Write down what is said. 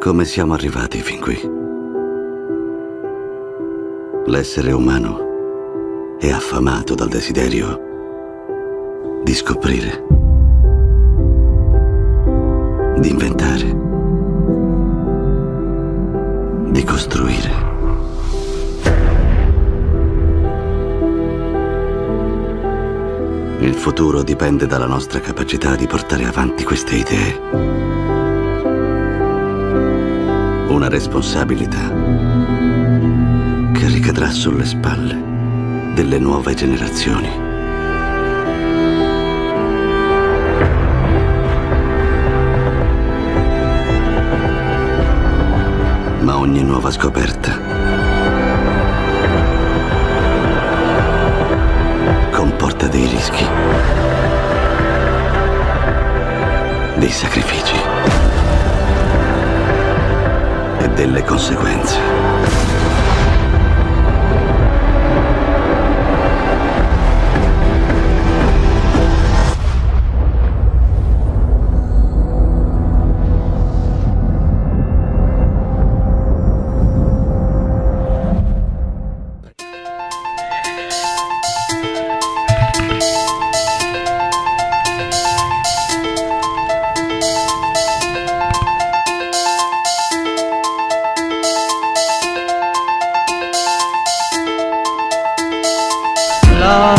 Come siamo arrivati fin qui? L'essere umano è affamato dal desiderio di scoprire, di inventare, di costruire. Il futuro dipende dalla nostra capacità di portare avanti queste idee. Una responsabilità che ricadrà sulle spalle delle nuove generazioni. Ma ogni nuova scoperta comporta dei rischi, dei sacrifici delle conseguenze. 나